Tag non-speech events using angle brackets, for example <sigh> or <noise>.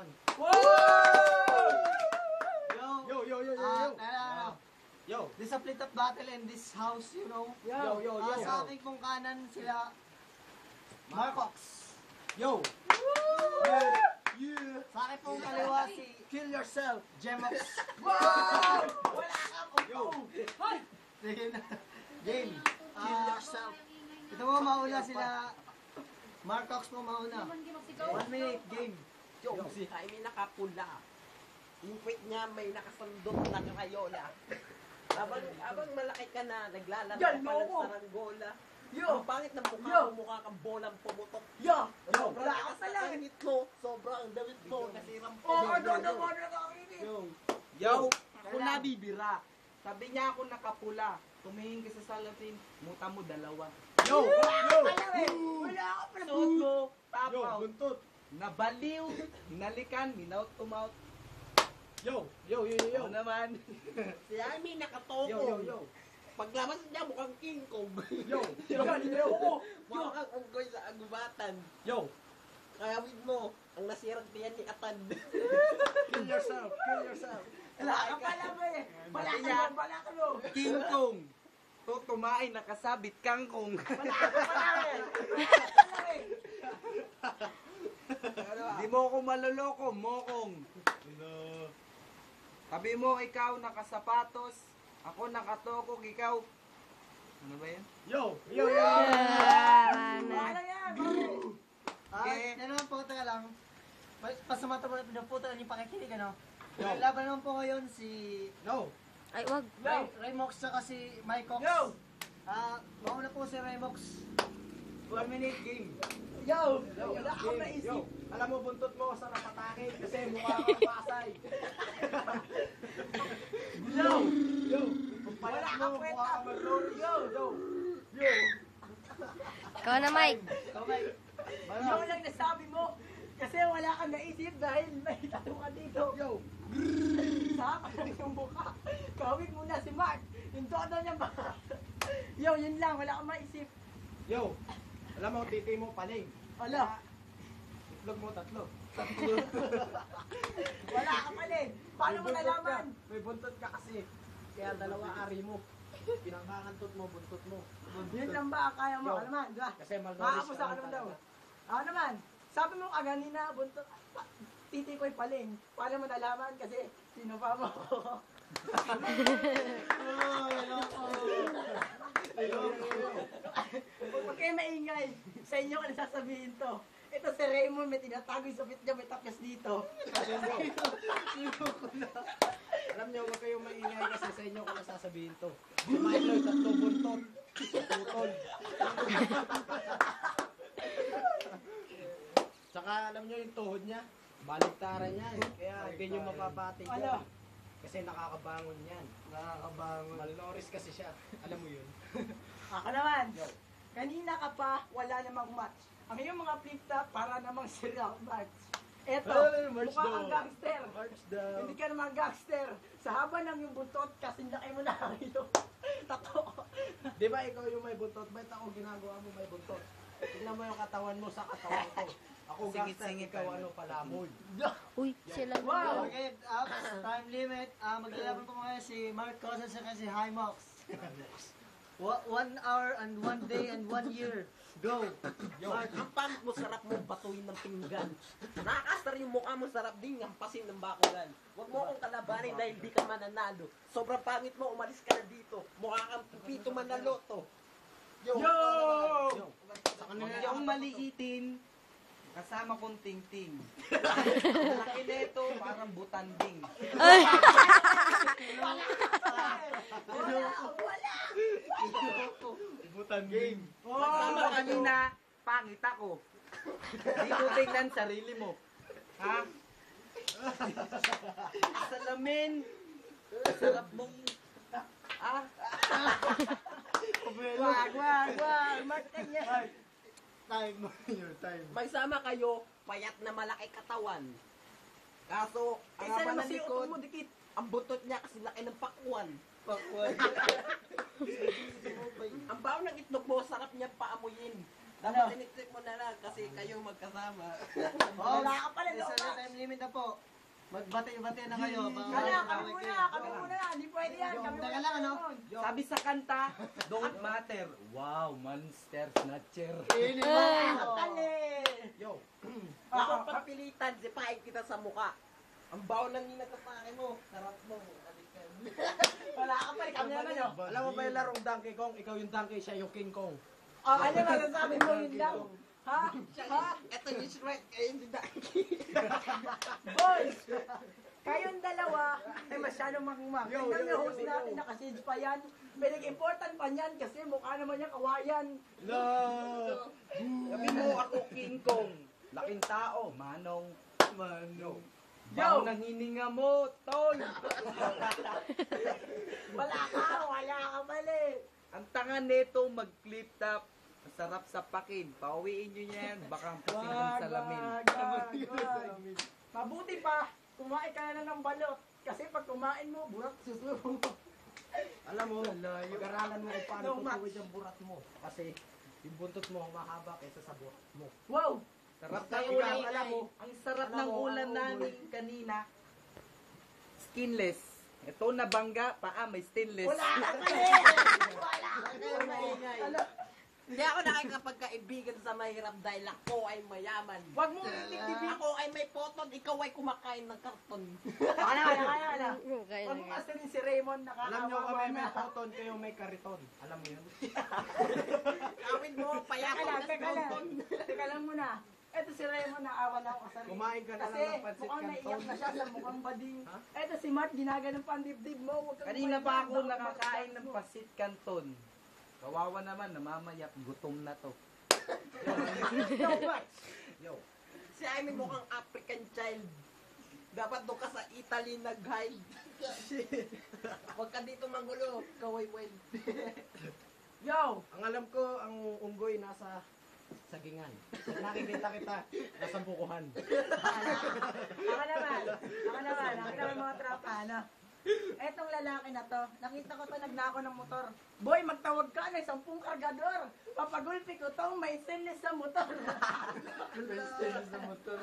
Yo, Yo, yo, yo, yo, ah, yo. tara, ano, Yo. There's a split up battle in this house, you know. Yo, yo, Ah, yo. sa aking pong kanan sila Marcox. Yo. Yeah. Sa akin pong kaliwa si Kill Yourself, Gemox. Yo. Game. Game. Kill Yourself. Ito mo, mauna sila. Marcox po mauna. One minute, game. Yung si Jaime nakapula. Yung quit niya may nakasundot na kayola. Habang, habang malaki ka na, naglalaro Yan, ka pa ng loko. saranggola. Yo! Ang pangit ng mukha Yo! mo, mukha kang bolang pumutok. Yo! Sobrang Wala ka lakas pala ng damit mo. Sobrang ang damit mo. Nasirang po. Oo, ano naman na nakikinig? Yo. Yo! Ako nabibira. Sabi niya ako nakapula. Tumingin ka sa salatin, muta mo dalawa. Yo. Yo. Wala. Wala ka pala. Suot mo, Yo, tapaw. buntot. Nabaliw, hinalikan, minout to mouth. Yo. Yo, yo, yo, yo. Ako naman. <laughs> si Jaime nakatoko. Yo, yo, yo. Paglabas niya mukhang King Kong. Yo. Yo. Yan, yo. mukhang unggoy sa agubatan. Yo. Kayawid mo, ang nasirang tiyan ni Atan. <laughs> Kill yourself. Kill yourself. Wala ka pala ba eh. Wala ka mo, wala ka mo. King Kong. Tutumain nakasabit kangkong. Wala ka pala eh. <laughs> Eh. Di mo ako maloloko, mokong. Hello. Sabi mo, ikaw nakasapatos. Ako nakatokog, ikaw. Ano ba yan? Yo. Yo, yo. Wala yan. Okay. yan naman po, teka lang. Pa- Pasamata mo na po tayo yung pakikinig, ano? Yo. Laban naman po ngayon si No. Ay, wag. Ray, Raymox at si Mycox. Yo! Ah, mauna po si Raymox. One minute game. Yo! Yo. Wala akong Yo. naisip. Yo. Alam mo, buntot mo sa napatakin kasi mukha kang pasay. <laughs> Yo! Yo. Wala kwenta. kang marlon. Yo. Yo. Yo! Ikaw na, Mike. Okay. Yo lang nasabi mo. Kasi wala kang naisip dahil may talo ka dito. Yo. Sa akin yung mukha. Kawin muna si Mark. Yung todo niya ba? Yo, yun lang. Wala kang maisip. Yo. Alam mo, titi mo paling. Wala. Itlog mo tatlo. <laughs> Wala ka pa rin. Paano mo buntot nalaman? May buntot ka kasi. Kaya dalawa ari mo. Pinangkakantot mo, buntot mo. Yun lang ba kaya mo? Yo. Ano man, di ba? Kasi malnourished Makakapos ka naman daw. Ako naman, sabi mo kaganina, buntot, titi ko'y paling. Paano mo nalaman? Kasi sino pa mo? <laughs> Huwag kayo maingay. Sa inyo ko sasabihin to. Ito si Raymond, may tinatago yung supit niya, may tapos dito. Alam niyo, huwag kayong maingay kasi sa inyo ko nasasabihin to. Si Milo, tatlo buntot. Tutol. Saka alam niyo yung tuhod niya, baligtaran niya eh. Kaya hindi niyo mapapatig Ano? Kasi nakakabangon yan. Nakakabangon. Malnourished kasi siya. Alam mo yun. Ako naman. Yo. Kanina ka pa, wala namang match. Ang iyong mga flip-top, para namang sila match. Eto, March mukha kang gangster. Hindi ka naman gangster. Sa haba ng yung buntot, kasi laki mo na ang iyong <laughs> tato. Di ba ikaw yung may buntot? Ba't ako ginagawa mo may buntot? Tingnan mo yung katawan mo sa katawan ko. Ako gangster, Singit-singit ikaw ka. ano palamon. <laughs> Uy, sila. Wow! Okay, uh, time limit. Ah, maglalaban po ngayon si Mark Cosas at si Hymox. One hour and one day and one year. Go! Mark, ang pangit mo, sarap mo batuin ng pinggan. Nakakasar yung mukha mo, sarap din ngampasin ng bakulan. Huwag mo akong kalabanin dahil di ka mananalo. Sobrang pangit mo, umalis ka na dito. Mukha kang pipito manaloto. Yo! Yo! Yo! Sa kanila Huwag niyong maliitin. Kasama kong ting-ting. Laki nito, parang butanding. Ay! Ibutan game. Kasama kanina, pangit ako. Di mo tingnan sarili mo. Ha? Salamin. Sarap mong... Ah, Wag, wag, wag. Mark kanya. Time mo your time. magsama kayo, payat na malaki katawan. Kaso, ang haba naman ng si likod, mo dikit. ang butot niya kasi laki ng pakwan. ang baon ng itlog mo, sarap niya paamuyin. Ano? Dapat tinitrip mo na lang kasi kayo magkasama. <laughs> Oh, Wala ka pala Isa doon, na time limit. na po. Magbati-bati na kayo. Kaya, kami muna, kami muna. Hindi pwede yan. Kami muna. lang, ano? Sabi sa kanta, don't matter. Wow, monster snatcher. Kali. Yo, Ako <clears throat> papilitan, sipain kita sa muka. Ang baon ng ninagkapake mo. Sarap mo. <laughs> Wala ka pa. Kami naman yun. alam mo ba yung larong Donkey Kong? Ikaw yung Donkey, siya yung King Kong. Oh, ano ba sasabi mo yun lang? Ha? Ha? Ito yung Shrek, eh, hindi na. Boys! Kayong dalawa ay masyadong makumang. Yo, niyo yo, host natin, nakasidge pa yan. Pinag-important pa niyan kasi mukha naman niya kawayan. No! Sabi mo ako King Kong. Laking tao, manong. Manong. Yo! Baon ng hininga mo, tol. <laughs> Wala ka, wala ka mali. Ang tanga nito mag-flip top. Masarap sa pakin. Pauwiin nyo yan. Baka ang pasin ng salamin. Mabuti pa, kumain ka na ng balot. Kasi pag kumain mo, burak susubo mo. Alam mo, pag-aralan mo kung paano No tutuwid yung burat mo. Kasi yung buntot mo mahaba kaysa sa burat mo. Wow! Sarap ng ulam. alam mo, Ang sarap alam ng ulam namin kanina. Skinless. Ito na bangga, paa may stainless. Wala ka mali! <laughs> Wala ka maingay. Ano? Hindi ako nakikapagkaibigan sa mahirap dahil ako ay mayaman. Wag mo titibig. Ako ay may poton, ikaw ay kumakain ng karton. Kaya na, kaya na. Kaya Wag mo kasi si Raymond alam nyo nakakawa kami may cotton, kayo may kariton. Alam mo yun? <laughs> Kawin mo, payakon lang. karton. Teka lang muna. Ito si Raymond naawa na ako sa Kumain ka na Kasi lang ng pansit mukhang naiyak canton. na siya sa mukhang bading. Ha? Ito si Mark, ginaganon pa ang dibdib mo. Huwag kang Kanina pa kumain, ako baka nakakain ng mo. pasit kanton. Kawawa naman, namamayak, gutom na to. Yo, <laughs> Max. Yo, Si Amy mukhang African child. Dapat doon ka sa Italy nag-hide. <laughs> Huwag ka dito magulo, kaway wild. <laughs> Yo! ang alam ko, ang unggoy nasa sagingan. Pag nakikita kita, nasa bukuhan. Ako naman. Ako naman. Ako naman mga tropa, ano? Etong lalaki na to, nakita ko to nagnako ng motor. Boy, magtawag ka na sampung kargador. Papagulpi ko to, may stainless sa motor. May stainless na motor.